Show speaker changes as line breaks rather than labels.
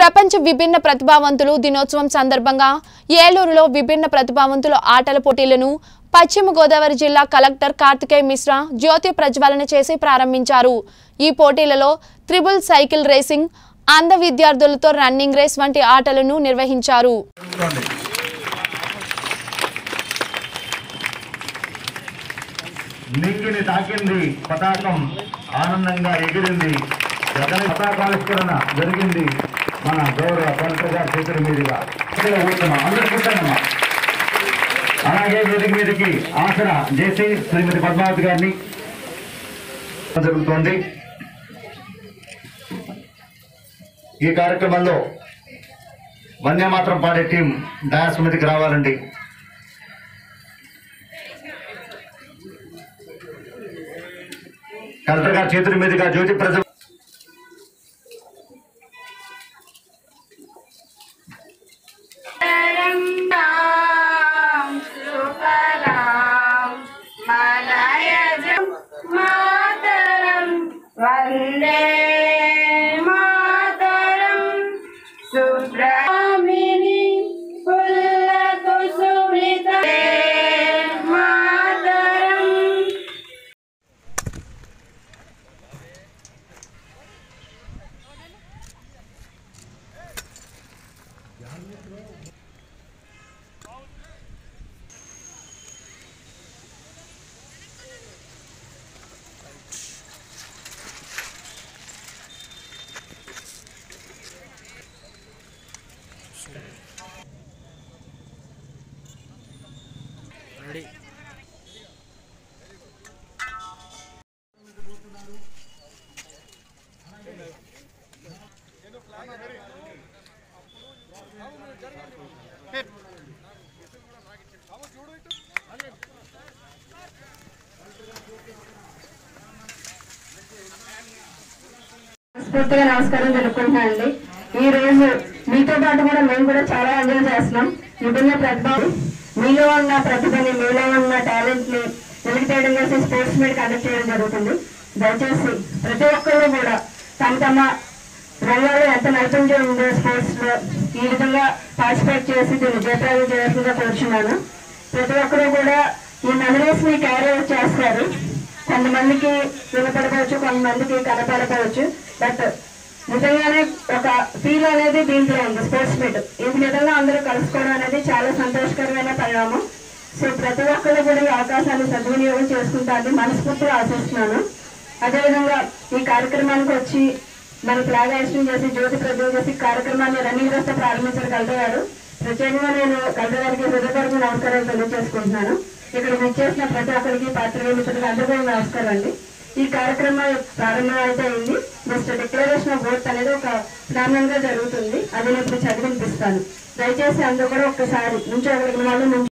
ప్రపంచ విభిన్న ప్రతిభావంతులు దినోత్సవం సందర్భంగా ఏలూరులో విభిన్న ప్రతిభావంతుల ఆటల పోటీలను పశ్చిమ గోదావరి జిల్లా కలెక్టర్ కార్తికేయ మిశ్రా జ్యోతి ప్రజ్వలన చేసి ప్రారంభించారు. ఈ పోటీలలో త్రిబుల్ సైకిల్ రేసింగ్ అంధ విద్యార్థులతో రన్నింగ్ రేస్ వంటి ఆటలను నిర్వహించారు.
నింగిని తాకింది పతాకం ఆనందంగా ఎగిరింది. జగన్ పతాకావిష్కరణ జరిగింది. మన గౌరవ కలెక్టర్ గారి చేతుల మీదుగా కూర్చున్నాం. అందరూ కూర్చోండమ్మా. అలాగే వేదిక మీదకి ఆసన చేసి శ్రీమతి పద్మావతి గారిని జరుగుతోంది ఈ కార్యక్రమంలో వందే మాత్రం పాడే టీం డాన్స్ మీదకి రావాలండి కలెక్టర్ గారి చేతుల మీదుగా జ్యోతి
ప్రజలు To love me. రెడీ
స్ఫూర్తిగా నమస్కారం తెలుపుకుంటున్నా అండి ఈ రోజు మీతో పాటు కూడా మేము కూడా చాలా ఎంజాయ్ చేస్తున్నాం. విభిన్న ప్రతిభ మీలో ఉన్న ప్రతిభని మీలో ఉన్న టాలెంట్ని వెలికితేయడం చేసి స్పోర్ట్స్ మీట్ కండక్ట్ చేయడం జరుగుతుంది. దయచేసి ప్రతి ఒక్కరు కూడా తమ తమ రంగాల్లో ఎంత నైపుణ్యం ఉందో స్పోర్ట్స్లో ఈ విధంగా పార్టిసిపేట్ చేసి దీన్ని జయప్రదం చేయాల్సిందిగా కోరుచున్నాను. ప్రతి ఒక్కరు కూడా ఈ మెమరీస్ని క్యారీ అవుట్ చేస్తారు. కొంతమందికి వినపడవచ్చు కొంతమందికి కనపడకపోవచ్చు బట్ నిజంగానే ఒక ఫీల్ అనేది దీంట్లో ఉంది స్పోర్ట్స్ మీట్ ఈ విధంగా అందరూ కలుసుకోవడం అనేది చాలా సంతోషకరమైన పరిణామం. సో ప్రతి ఒక్కరు కూడా ఈ అవకాశాన్ని సద్వినియోగం చేసుకుంటారని మనస్ఫూర్తిగా ఆశిస్తున్నాను. అదేవిధంగా ఈ కార్యక్రమానికి వచ్చి మన ఫ్లాగ్ హాస్టింగ్ చేసి జ్యోతి ప్రజలు చేసి కార్యక్రమాన్ని రన్నింగ్ రేస్తో ప్రారంభించిన కలెక్టర్ గారు ప్రత్యేకంగా నేను కలెక్టర్ గారికి హృదయపూర్వక నమస్కారాలు తెలియజేసుకుంటున్నాను. ఇక్కడ విచ్చేసిన ప్రతి ఒక్కరికి పాత్ర మిత్రులకు అందరికీ నమస్కారం అండి. ఈ కార్యక్రమం ప్రారంభం అయితే అయింది జస్ట్ డిక్లరేషన్ ఆఫ్ ఓట్ అనేది ఒక ప్రారంభంగా జరుగుతుంది. అది నేను ఇప్పుడు చదివినిపిస్తాను. దయచేసి అందరూ కూడా ఒక్కసారి నుంచి వాళ్ళు